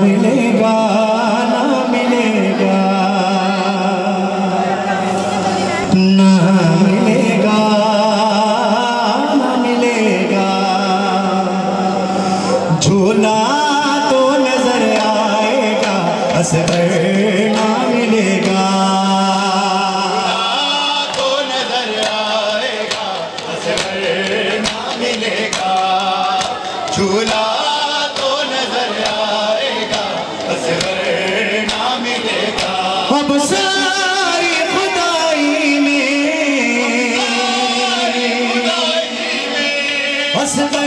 मिलेगा, ना मिलेगा। मिलेगा मिलेगा। झूला तो नज़र आएगा असर तो नज़र आएगा असर मिलेगा। झूला ख़ुदा हसबे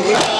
ह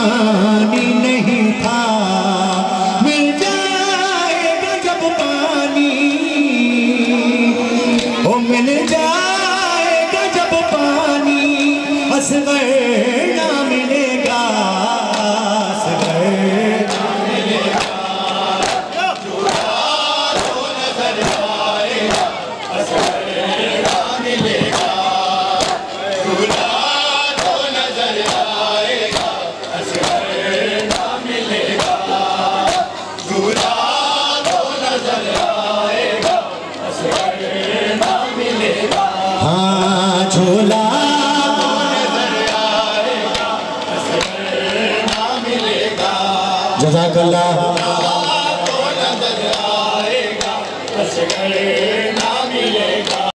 नहीं था। मिल जाएगा जब पानी। ओ मिल जाएगा जब पानी। हंस गए जजाकल्ला। ना मिले।